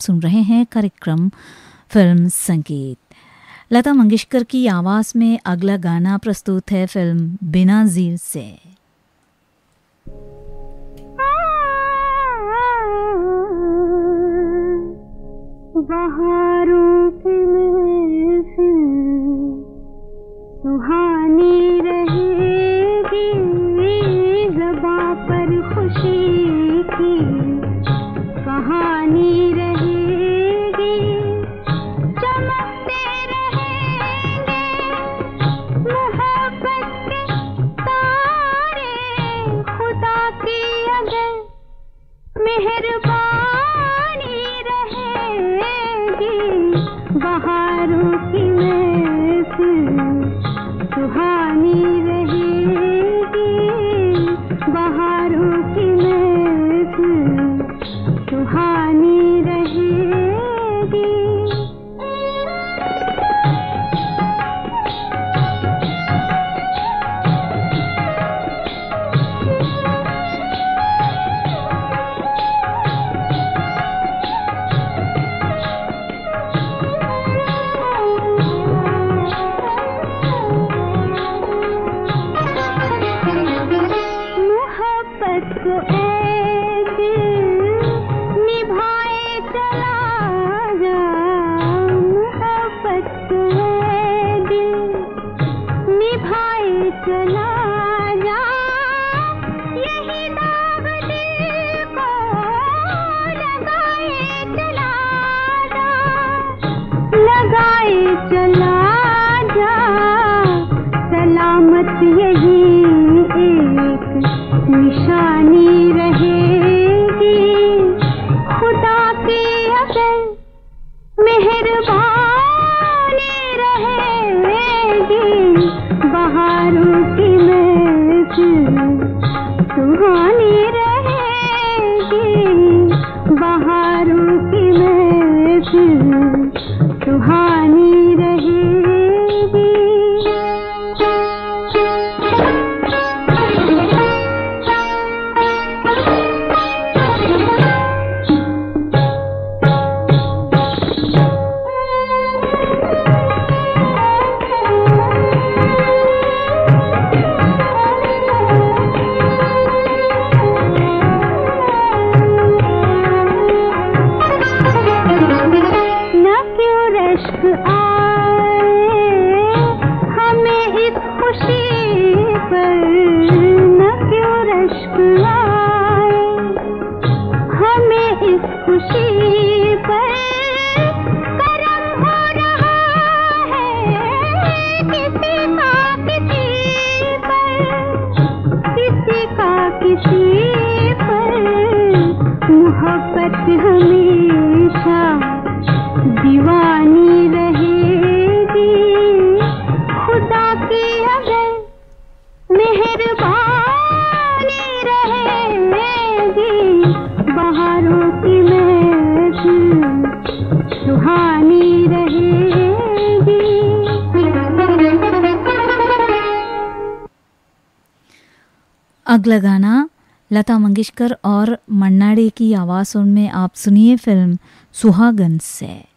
सुन रहे हैं कार्यक्रम फ़िल्म संगीत। लता मंगेशकर की आवाज़ में अगला गाना प्रस्तुत है फ़िल्म बिना जीर से। बहारों के सुहा अगला गाना लता मंगेशकर और मन्नाडे की आवाज़ में आप सुनिए फ़िल्म सुहागन से।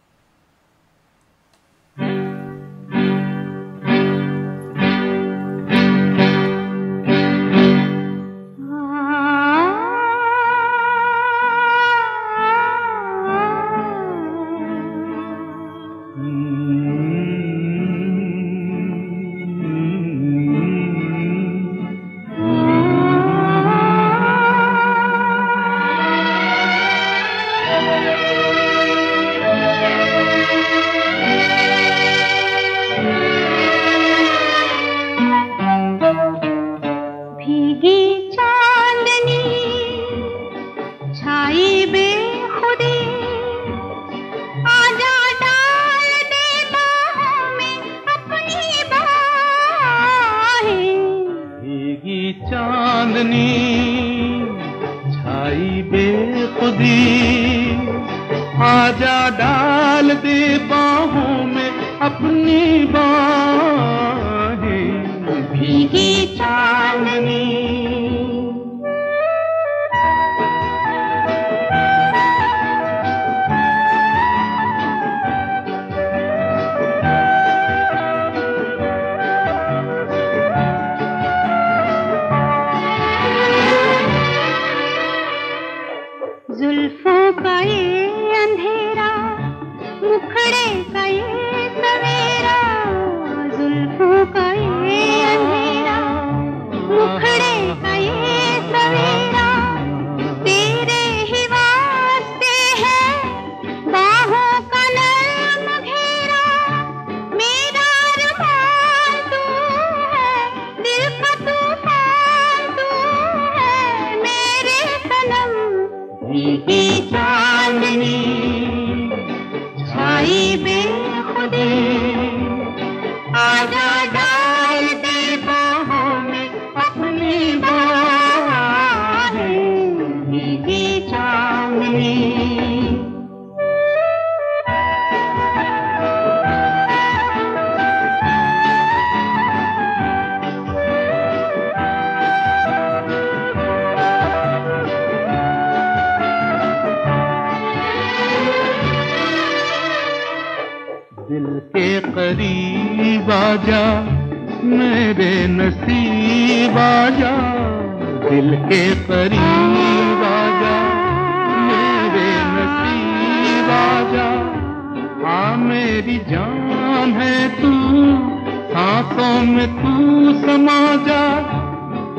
की चांदनी छाई बे खुदी आजा दिल के करीब आजा, मेरे नसीब आजा। हाँ मेरी जान है तू, सांसों में तू समा जा।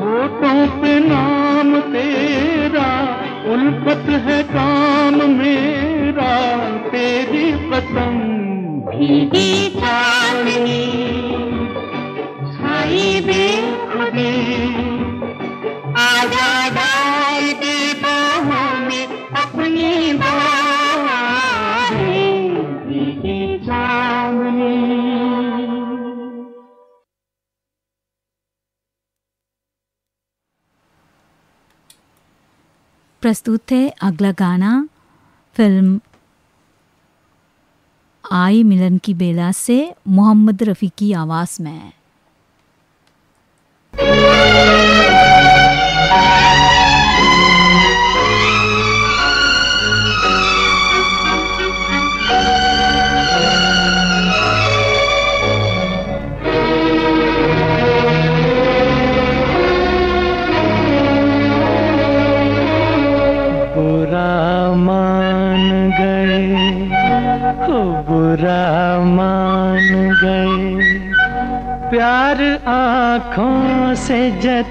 होठों पे नाम तेरा, उल्फत है काम मेरा। तेरी कसम भीगी छाई बेखुदी प्रस्तुत थे अगला गाना, फ़िल्म आई मिलन की बेला से मोहम्मद रफ़ी की आवाज़ में।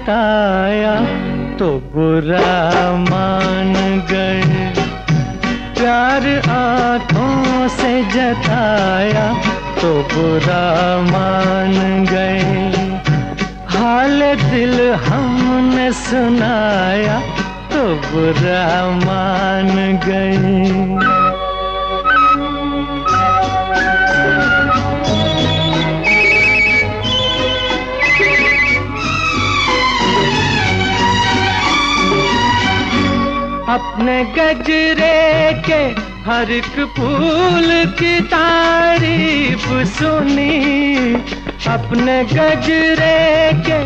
जताया तो बुरा मान गए। प्यार आँखों से जताया तो बुरा मान गए। हाल दिल हमने सुनाया तो बुरा मान गए। अपने गजरे के हर एक फूल की तारीफ़ सुनी। अपने गजरे के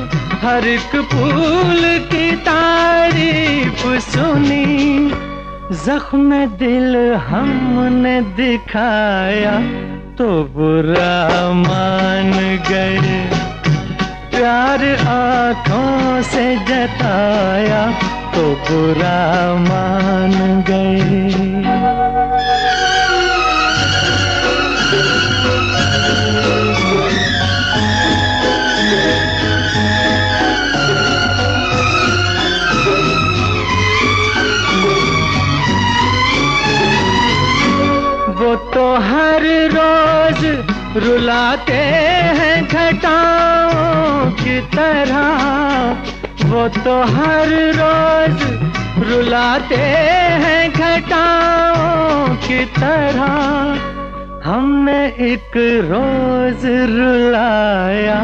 हर एक फूल की तारीफ़ सुनी। जख्म दिल हमने दिखाया तो बुरा मान गए। प्यार आँखों से जताया तो बुरा मान गए। तो हर रोज रुलाते हैं घटाओं की तरह। हमने एक रोज रुलाया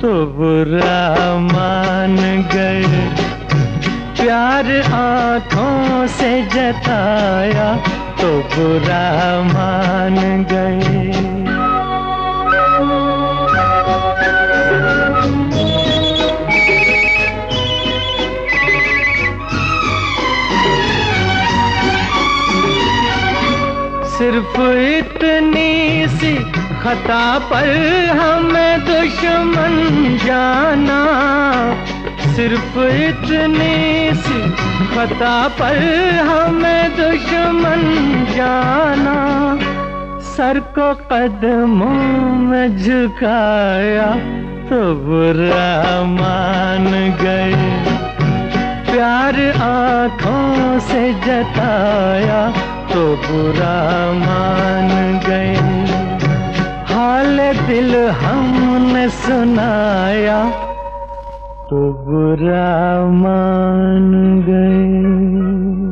तो बुरा मान गए। प्यार आँखों से जताया तो बुरा मान गए। इतनी सी खता पर हमें दुश्मन जाना। सिर्फ़ इतनी सी खता पर हमें दुश्मन जाना। सर को कदमों में झुकाया तो बुरा मान गए। प्यार आँखों से जताया तो बुरा मान गए। हाल दिल हमने सुनाया तो बुरा मान गए।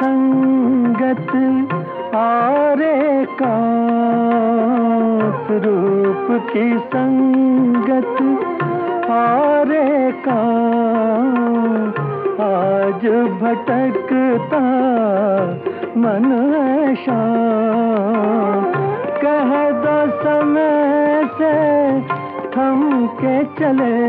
संगत आरे का रूप की संगत आरे का आज भटकता मन शाम कह दो समय से थम के चले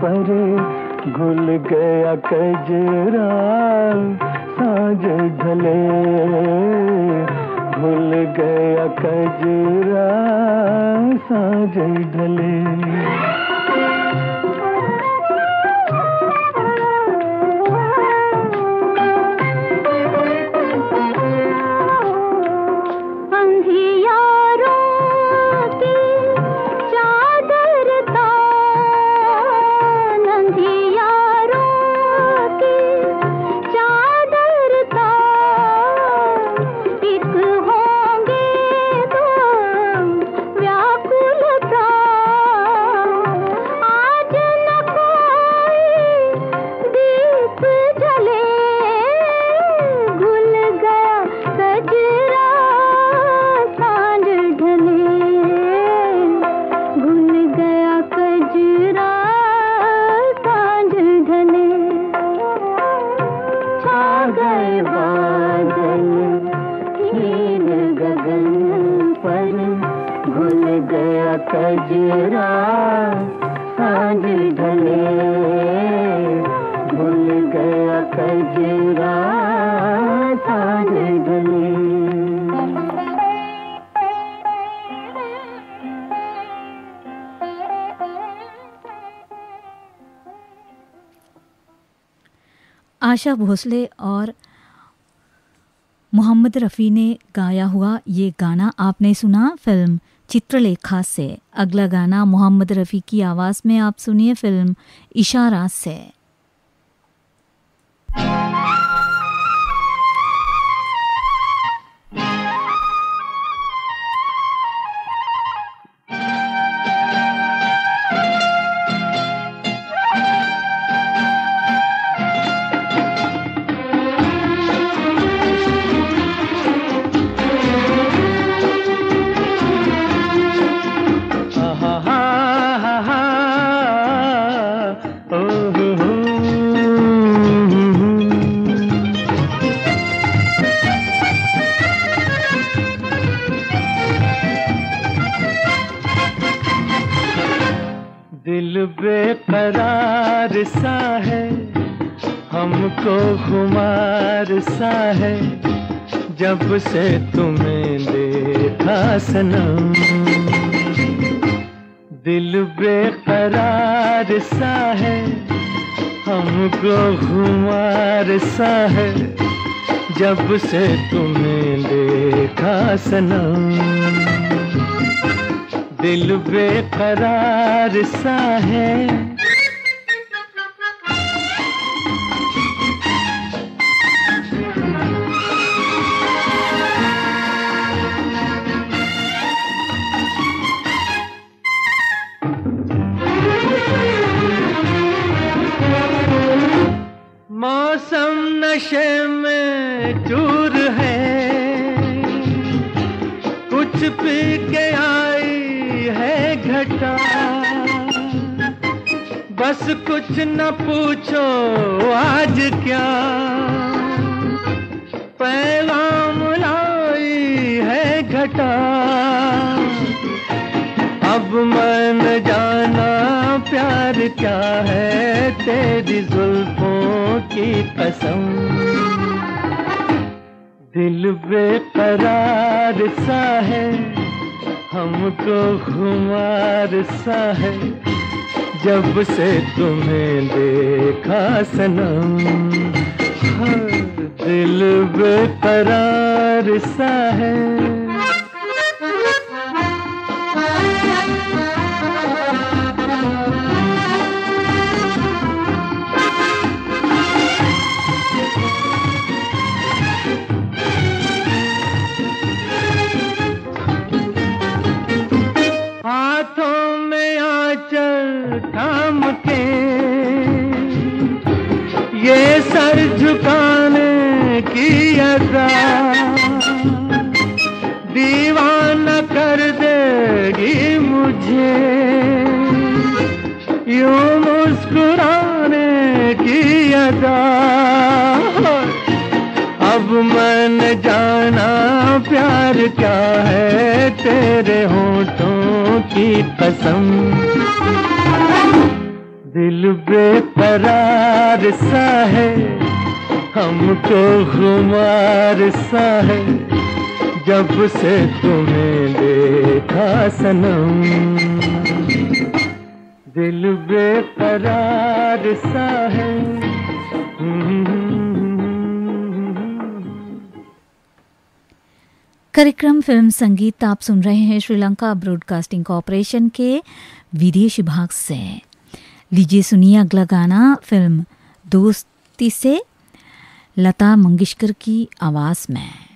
पर घुल गया कजरा साँझ ढले। घुल गया कजरा साँझ ढले। आशा भोसले और मोहम्मद रफ़ी ने गाया हुआ ये गाना आपने सुना फ़िल्म चित्रलेखा से। अगला गाना मोहम्मद रफ़ी की आवाज़ में आप सुनिए फ़िल्म इशारा से। हमको खुमार सा है, जब से तुम्हें देखा सनम। दिल बेकरार सा है, हमको खुमार सा है, जब से तुम्हें देखा सनम। दिल बेकरार सा है नशे में चूर है। कुछ पी के आई है घटा। बस कुछ न पूछो आज क्या। पैगाम लाई है घटा। अब मन जाना प्यार क्या है तेरी जुल्फों की कसम? दिल बेकरार सा है हमको खुमार सा है जब से तुम्हें देखा सनम। हाँ, दिल बेकरार सा है। सर झुकाने की अदा दीवाना कर देगी मुझे। यूँ मुस्कुराने की अदा अब मन जाना प्यार क्या है तेरे हो तो की कसम। दिल बेकरार सा है। हमको तो खुमार सा है, जब से तुम्हें देखा सनम। दिल बेकरार सा है। कार्यक्रम फ़िल्म संगीत आप सुन रहे हैं श्रीलंका ब्रॉडकास्टिंग कॉरपोरेशन के विदेश भाग से। लीजिए सुनिए अगला गाना, फ़िल्म दोस्ती से लता मंगेशकर की आवाज़ में।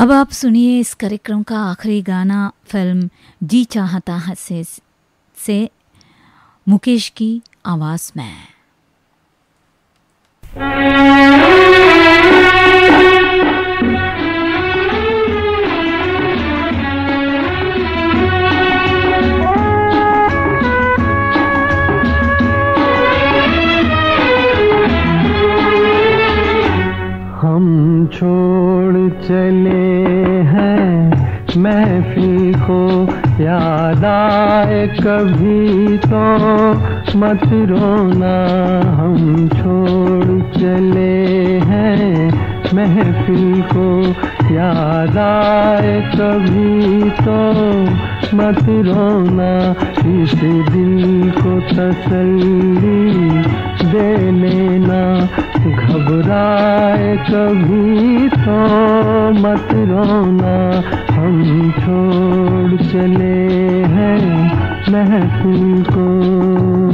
अब आप सुनिए इस कार्यक्रम का आखिरी गाना फ़िल्म जी चाहता है से, से मुकेश की आवाज़ में। महफिल को याद आए कभी तो। मत रोना हम छोड़ चले हैं। महफिल को याद आए कभी तो। मत रोना, इस दिल को तसल्ली दे लेना घबराए कभी तो। मत रोना, हम छोड़ चले हैं महफिल को।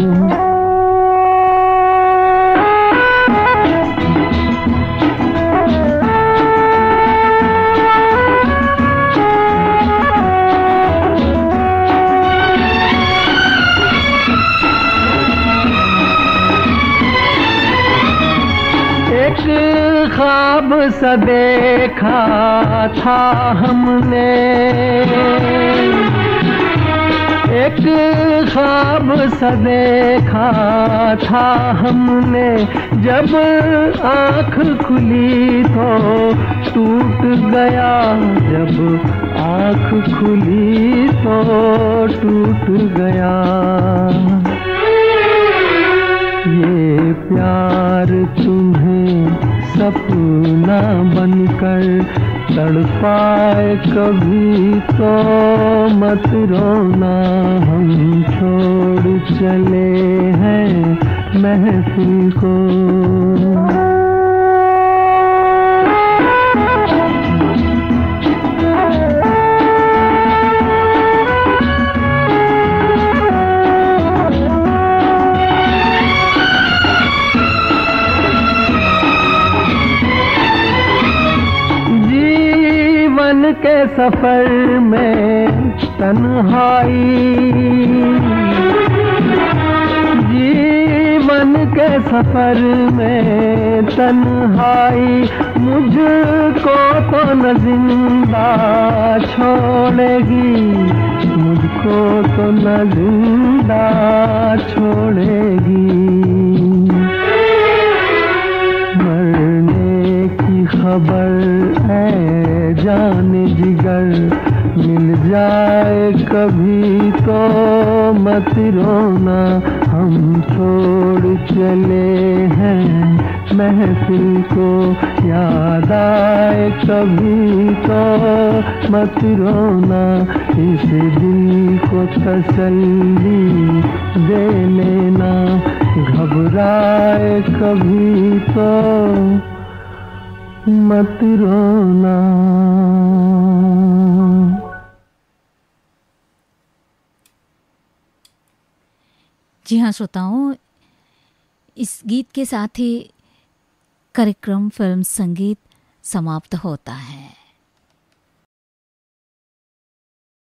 ख्वाब सा देखा था हमने। एक ख्वाब सा देखा था हमने। जब आँख खुली तो टूट गया। जब आँख खुली तो टूट गया। ये प्यार तुम्हें सपना बनकर तड़पाए कभी तो मत रोना हम छोड़ चले हैं महफिल को। सफ़र में तन्हाई। जीवन के सफ़र में तन्हाई। मुझको तो न ज़िंदा छोड़ेगी, मुझको तो न ज़िंदा छोड़ेगी। मरने की खबर है जान जाए कभी तो मत रोना, हम छोड़ चले हैं। महफिल को याद आए कभी तो मत रोना, इस दिल को तसल्ली दे लेना। घबराए कभी तो मत रोना। जी हाँ श्रोताओं इस गीत के साथ ही कार्यक्रम फ़िल्म संगीत समाप्त होता है।